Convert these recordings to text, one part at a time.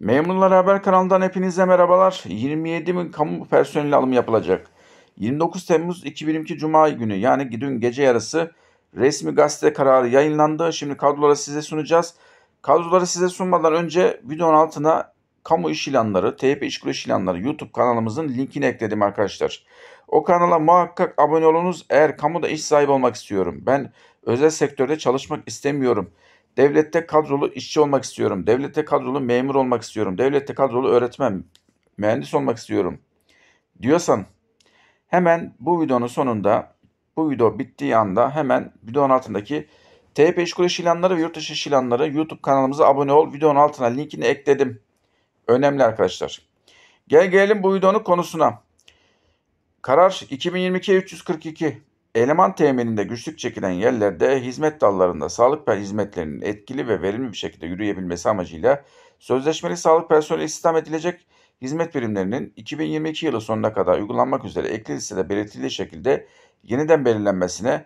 Memurlar Haber kanalından hepinize merhabalar. 27 bin kamu personeli alımı yapılacak. 29 Temmuz 2022 Cuma günü yani dün gece yarısı resmi gazete kararı yayınlandı. Şimdi kadroları size sunacağız. Kadroları size sunmadan önce videonun altına kamu iş ilanları, TYP iş ilanları YouTube kanalımızın linkini ekledim arkadaşlar. O kanala muhakkak abone olunuz. Eğer kamuda iş sahibi olmak istiyorum. Ben özel sektörde çalışmak istemiyorum. Devlette kadrolu işçi olmak istiyorum. Devlette kadrolu memur olmak istiyorum. Devlette kadrolu öğretmen, mühendis olmak istiyorum. Diyorsan hemen bu videonun sonunda bu video bittiği anda hemen videonun altındaki TP İşkur İş ilanları ve yurt dışı iş ilanları YouTube kanalımıza abone ol. Videonun altına linkini ekledim. Önemli arkadaşlar. Gel gelelim bu videonun konusuna. Karar 2022 342 Eleman temelinde güçlük çekilen yerlerde hizmet dallarında sağlık hizmetlerinin etkili ve verimli bir şekilde yürüyebilmesi amacıyla sözleşmeli sağlık personeli istihdam edilecek hizmet birimlerinin 2022 yılı sonuna kadar uygulanmak üzere ekli listede belirtildiği şekilde yeniden belirlenmesine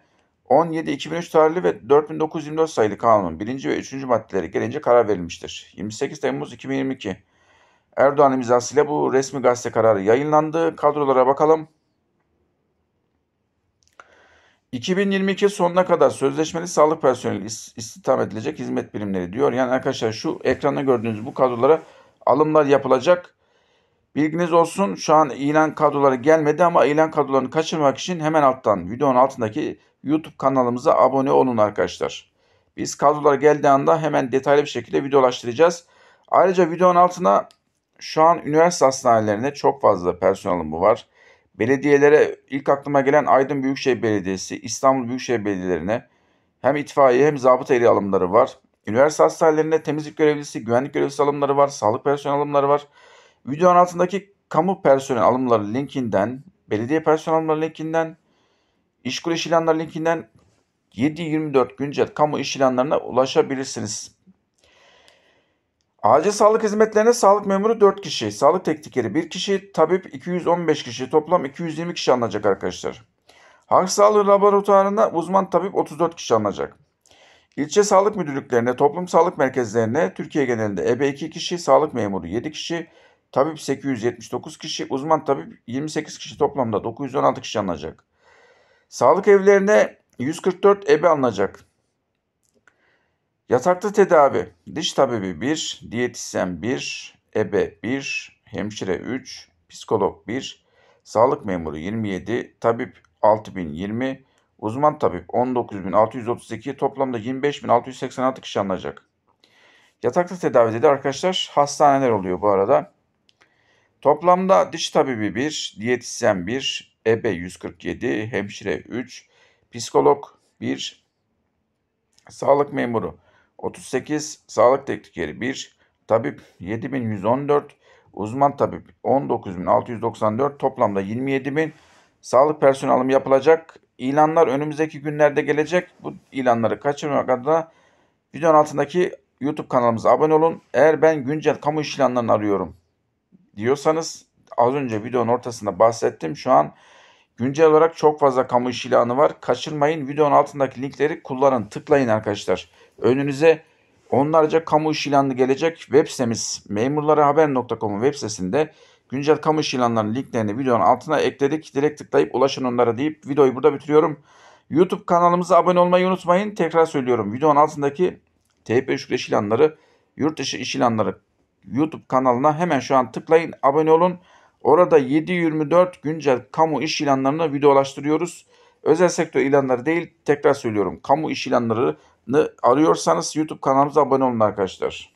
17-2003 tarihli ve 4924 sayılı kanunun 1. ve 3. maddeleri gelince karar verilmiştir. 28 Temmuz 2022 Erdoğan imzasıyla bu resmi gazete kararı yayınlandı. Kadrolara bakalım. 2022 sonuna kadar sözleşmeli sağlık personeli istihdam edilecek hizmet birimleri diyor. Yani arkadaşlar şu ekranda gördüğünüz bu kadrolara alımlar yapılacak. Bilginiz olsun şu an ilan kadroları gelmedi ama ilan kadrolarını kaçırmak için hemen alttan videonun altındaki YouTube kanalımıza abone olun arkadaşlar. Biz kadrolar geldiği anda hemen detaylı bir şekilde videolaştıracağız. Ayrıca videonun altına şu an üniversite hastanelerinde çok fazla personel alımı var. Belediyelere ilk aklıma gelen Aydın Büyükşehir Belediyesi, İstanbul Büyükşehir Belediyelerine hem itfaiye hem zabıta eli alımları var. Üniversite hastanelerinde temizlik görevlisi, güvenlik görevlisi alımları var, sağlık personel alımları var. Videonun altındaki kamu personel alımları linkinden, belediye personel alımları linkinden, işkur iş ilanları linkinden 7-24 güncel kamu iş ilanlarına ulaşabilirsiniz. Acil sağlık hizmetlerine sağlık memuru 4 kişi, sağlık teknikeri 1 kişi, tabip 215 kişi, toplam 220 kişi alınacak arkadaşlar. Halk sağlığı laboratuvarında uzman tabip 34 kişi alınacak. İlçe sağlık müdürlüklerine, toplum sağlık merkezlerine Türkiye genelinde EB 2 kişi, sağlık memuru 7 kişi, tabip 879 kişi, uzman tabip 28 kişi toplamda 916 kişi alınacak. Sağlık evlerine 144 ebe alınacak. Yatakta tedavi. Diş tabibi 1, diyetisyen 1, ebe 1, hemşire 3, psikolog 1, sağlık memuru 27, tabip 6020, uzman tabip 19632, toplamda 25686 kişi alınacak. Yatakta tedavide de arkadaşlar hastaneler oluyor bu arada. Toplamda diş tabibi 1, diyetisyen 1, ebe 147, hemşire 3, psikolog 1, sağlık memuru 38 sağlık teknikeri 1, tabip 7114, uzman tabip 19694, toplamda 27000 sağlık personeli alımı yapılacak. İlanlar önümüzdeki günlerde gelecek. Bu ilanları kaçırmamak adına videonun altındaki YouTube kanalımıza abone olun. Eğer ben güncel kamu iş ilanlarını arıyorum diyorsanız az önce videonun ortasında bahsettim. Şu an güncel olarak çok fazla kamu iş ilanı var. Kaçırmayın. Videonun altındaki linkleri kullanın. Tıklayın arkadaşlar. Önünüze onlarca kamu iş ilanı gelecek. Web sitemiz memurlarahaber.com'un web sitesinde güncel kamu iş ilanlarının linklerini videonun altına ekledik. Direkt tıklayıp ulaşın onlara deyip videoyu burada bitiriyorum. YouTube kanalımıza abone olmayı unutmayın. Tekrar söylüyorum. Videonun altındaki TP Şükür iş ilanları, yurt dışı iş ilanları YouTube kanalına hemen şu an tıklayın. Abone olun. Orada 7-24 güncel kamu iş ilanlarını videolaştırıyoruz. Özel sektör ilanları değil tekrar söylüyorum. Kamu iş ilanları arıyorsanız YouTube kanalımıza abone olun arkadaşlar.